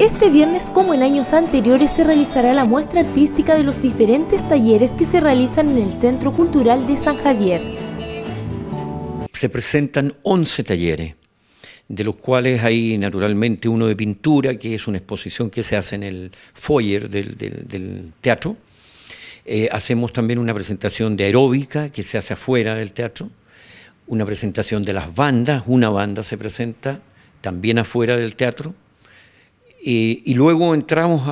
Este viernes, como en años anteriores, se realizará la muestra artística de los diferentes talleres que se realizan en el Centro Cultural de San Javier. Se presentan 11 talleres, de los cuales hay naturalmente uno de pintura, que es una exposición que se hace en el foyer del, teatro. Eh, hacemos también una presentación de aeróbica que se hace afuera del teatro, una presentación de las bandas, una banda se presenta también afuera del teatro y luego entramos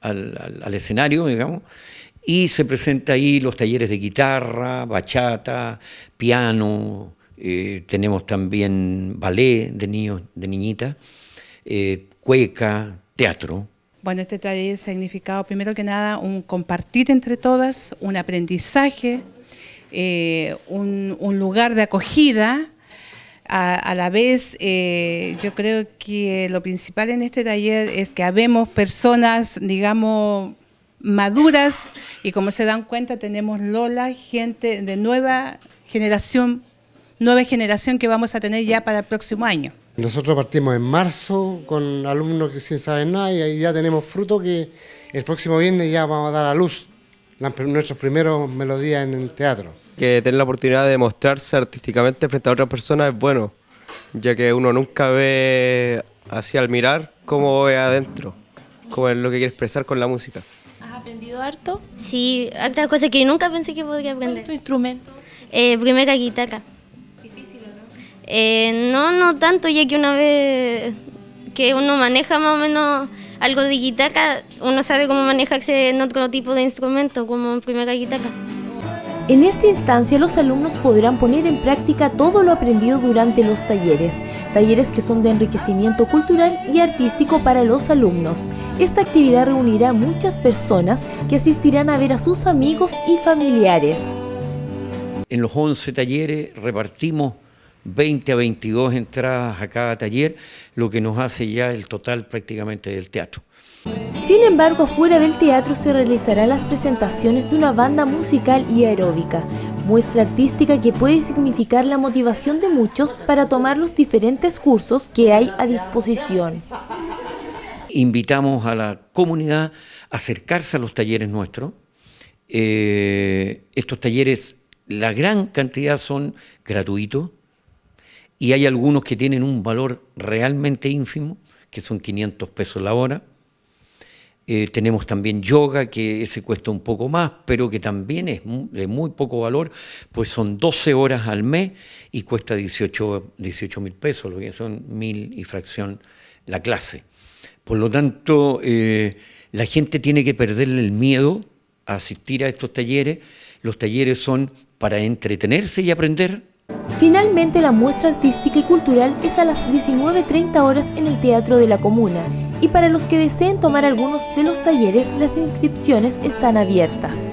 al, escenario, digamos, y se presenta ahí los talleres de guitarra, bachata, piano, eh, tenemos también ballet de niños, de niñitas, eh, cueca, teatro. Bueno, este taller significado primero que nada un compartir entre todas, un aprendizaje, eh, un lugar de acogida a, la vez, eh, yo creo que lo principal en este taller es que habemos personas, digamos, maduras y como se dan cuenta tenemos Lola, gente de nueva generación, nueva generación que vamos a tener ya para el próximo año. Nosotros partimos en marzo con alumnos que sin saber nada y ya tenemos fruto que el próximo viernes ya vamos a dar a luz nuestros primeros melodías en el teatro. Que tener la oportunidad de mostrarse artísticamente frente a otras personas es bueno, ya que uno nunca ve así al mirar cómo ve adentro, cómo es lo que quiere expresar con la música. ¿Has aprendido harto? Sí, hartas cosas que nunca pensé que podría aprender. ¿Tu instrumento? Eh, primera guitarra. ¿Difícil o no? Eh, no, no tanto, ya que una vez que uno maneja más o menos algo de guitarra, uno sabe cómo manejarse en otro tipo de instrumento, como en primera guitarra. En esta instancia los alumnos podrán poner en práctica todo lo aprendido durante los talleres, talleres que son de enriquecimiento cultural y artístico para los alumnos. Esta actividad reunirá a muchas personas que asistirán a ver a sus amigos y familiares. En los 11 talleres repartimos 20 a 22 entradas a cada taller, lo que nos hace ya el total prácticamente del teatro. Sin embargo, fuera del teatro se realizarán las presentaciones de una banda musical y aeróbica, muestra artística que puede significar la motivación de muchos para tomar los diferentes cursos que hay a disposición. Invitamos a la comunidad a acercarse a los talleres nuestros. Eh, estos talleres, la gran cantidad son gratuitos, y hay algunos que tienen un valor realmente ínfimo, que son 500 pesos la hora. Eh, tenemos también yoga, que ese cuesta un poco más, pero que también es de muy poco valor, pues son 12 horas al mes y cuesta 18 mil pesos, lo que son mil y fracción la clase. Por lo tanto, eh, la gente tiene que perderle el miedo a asistir a estos talleres. Los talleres son para entretenerse y aprender, Finalmente, la muestra artística y cultural es a las 19.30 horas en el Teatro de la Comuna y para los que deseen tomar algunos de los talleres, las inscripciones están abiertas.